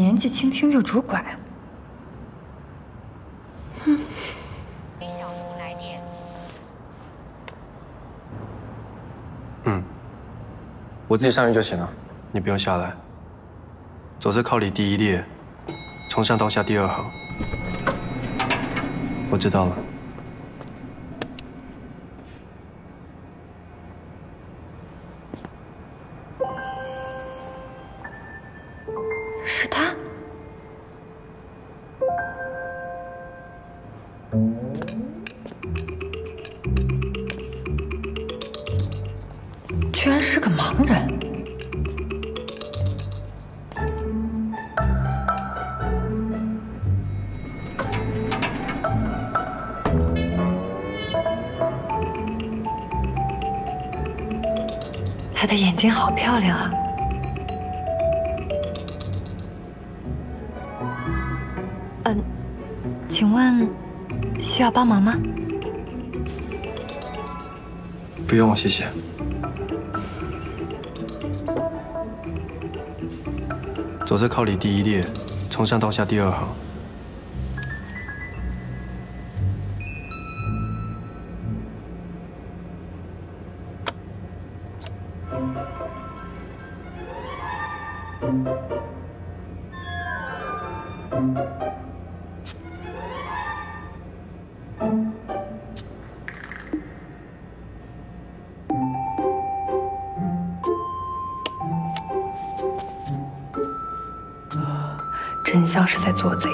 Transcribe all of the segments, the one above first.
年纪轻轻就拄拐。给小龙来电。嗯，我自己上去就行了，你不用下来。走在靠里第一列，从上到下第二行。我知道了。居然是个盲人。他的眼睛好漂亮啊！嗯，请问需要帮忙吗？不用了，谢谢。左侧靠里第一列，从上到下第二行。真像是在做贼。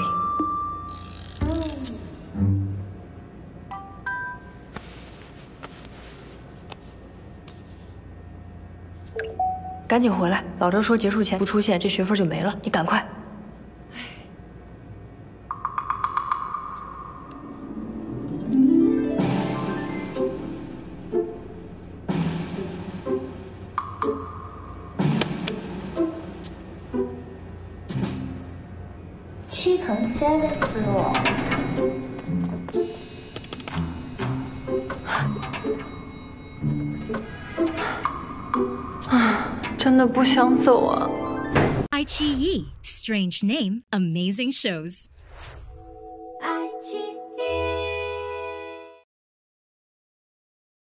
赶紧回来！老周说结束前不出现，这学分就没了。你赶快。西城 Seven Floor。啊，真的不想走啊。iQIYI, strange name, amazing shows.